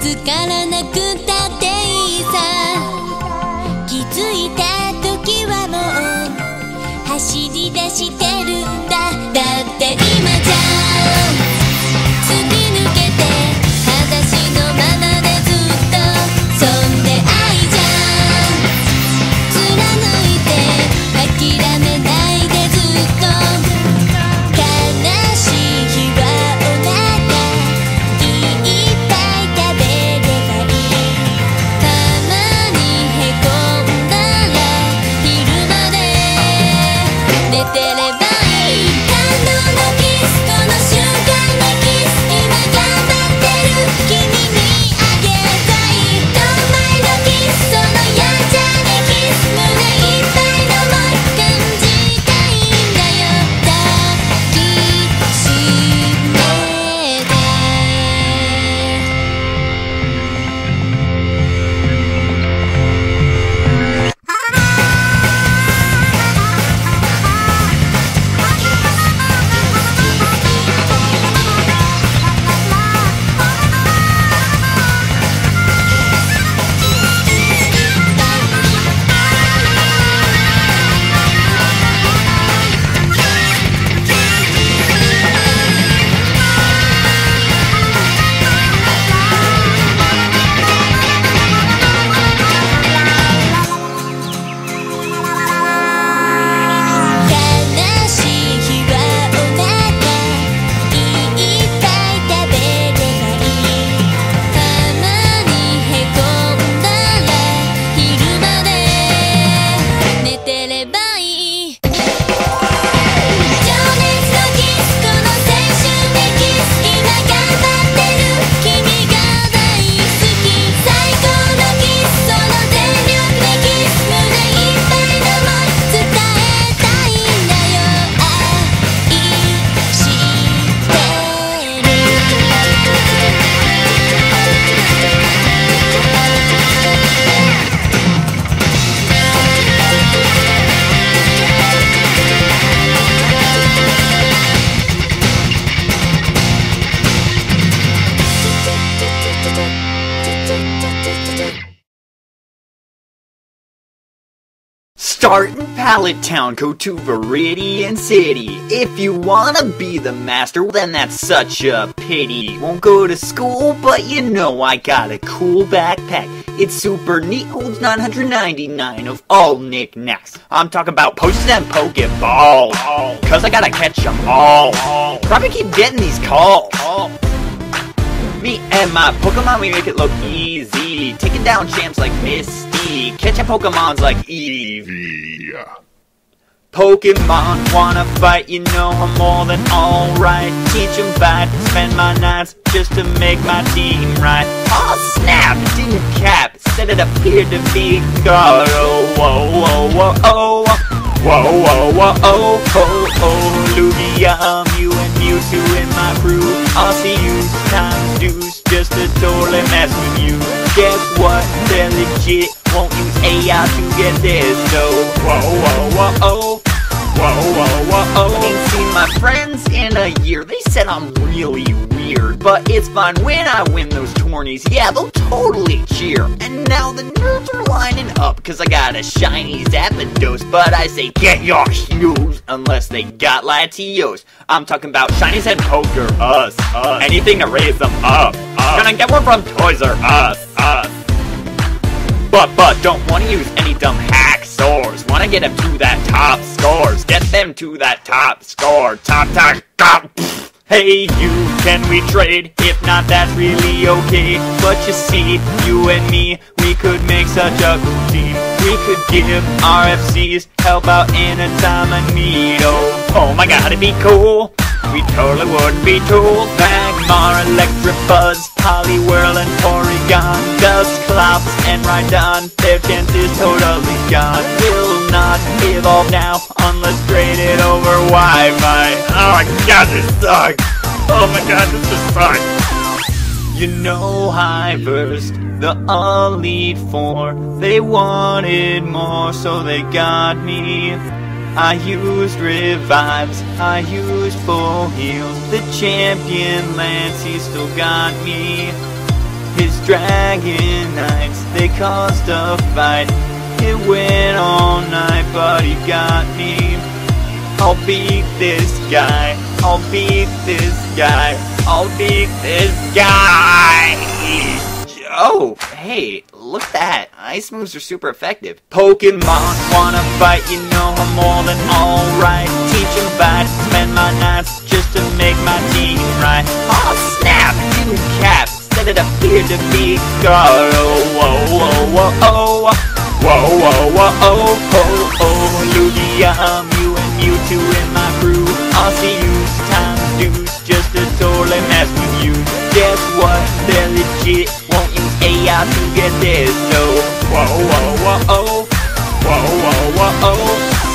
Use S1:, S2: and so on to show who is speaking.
S1: つからなくたっていいさ。気づいた時はもう走り出してる
S2: Start in Pallet Town, go to Viridian City. If you wanna be the master, then that's such a pity. Won't go to school, but you know I got a cool backpack. It's super neat, holds 999 of all knickknacks. I'm talking about posters and Pokeballs. Cause I gotta catch 'em all. Probably keep getting these calls. Me and my Pokemon, we make it look easy. Taking down champs like Misty. Catching Pokemons like Eevee. Pokemon wanna fight, you know I'm more than alright. Teach 'em fight, spend my nights just to make my team right. Oh snap, didn't cap, said it appeared to be God. Oh, whoa, whoa, whoa, oh. Whoa, whoa, whoa, oh, oh, oh, Lugia, Mew and Mewtwo in my crew. I'll see you times deuce, just to totally mess with you. Guess what? Legit, won't use AI to get this dough. Whoa, whoa, whoa, oh. Whoa, whoa, whoa, oh. Ain't seen my friends in a year. They said I'm really weird. But it's fine when I win those tourneys. Yeah, they'll totally cheer. And now the nerds are lining up. Cause I got a shiny Zapdos. But I say, get your shoes. Unless they got Latios. I'm talking about shinies and poker. Us, us. Anything to raise them up. up. Gonna get one from Toys R Us. Us. But, but, don't wanna use any dumb hack swords. Wanna get them to that top scores. Get them to that top score. Top, top, top. Hey, you, can we trade? If not, that's really okay. But you see, you and me, we could make such a cool team. We could give RFCs help out in a time of need. Oh, oh my god, it'd be cool. We totally would be cool. Magmar, Electabuzz, Poliwhirl, and Porygon. Dusclops, and Rhydon. Their chance is totally gone. Will not evolve now unless traded over Wi-Fi. Oh my god, this sucks. Oh my god, this just sucks. You know I versed the Elite Four. They wanted more, so they got me. I used revives, I used full heals. The champion Lance, he still got me. His dragon knights, they caused a fight. It went all night, but he got me. I'll beat this guy, I'll beat this guy, I'll beat this guy! Oh, hey, look at that. Ice moves are super effective. Pokemon wanna fight, you know I'm more than alright. Teach them fight, spend my nights just to make my team right. Oh snap, didn't cap, said it appeared to be God. Oh, whoa, whoa, whoa, oh. Whoa, whoa, whoa, oh, oh, oh, Lugia, Mew and Mewtwo in my crew. I'll see you times dudes just to totally mess with you. Guess what? They're legit. Won't use AI to get this. So, whoa, whoa, whoa, oh, whoa, whoa, whoa, oh.